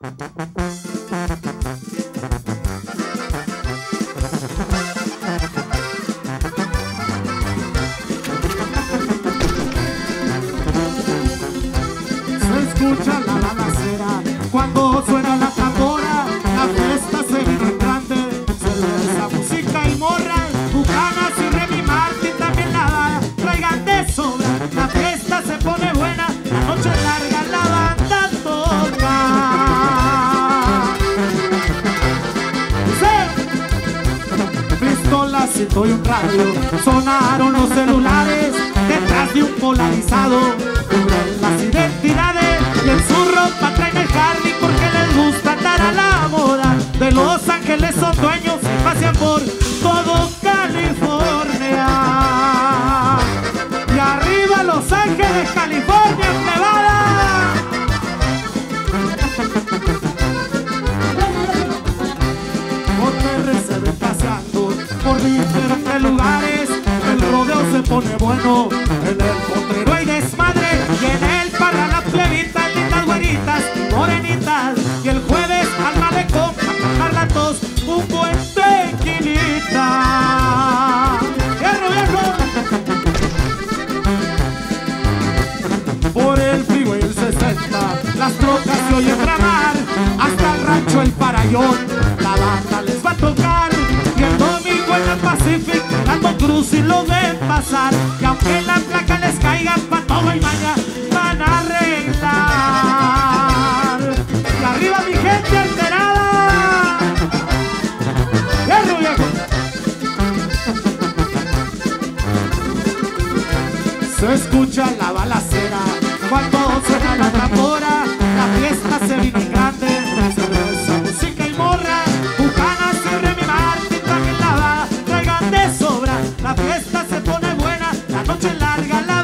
Se escucha la balacera pistolas y un radio, sonaron los celulares detrás de un polarizado, las identidades y en su ropa traen el porque les gusta andar a la moda. De Los Ángeles son dueños y pasean por todo California. Y arriba Los Ángeles, California, Nevada. Paseando por diferentes lugares. El rodeo se pone bueno, en el potrero hay desmadre y en el parra las plebitas, lindas güeritas, morenitas. Y el jueves al malecón a cantar tos un buen tequilita. ¡Hierro, hierro! Por el frío y el 60, las trocas se oyen bramar, hasta el rancho el parayón, la banda les va a tocar y los ven pasar que aunque la placa les caiga pa' todo y maña van a arreglar y arriba mi gente alterada ¡Hierro viejo! se escucha la balacera cuando se suena la tambora la fiesta se viene larga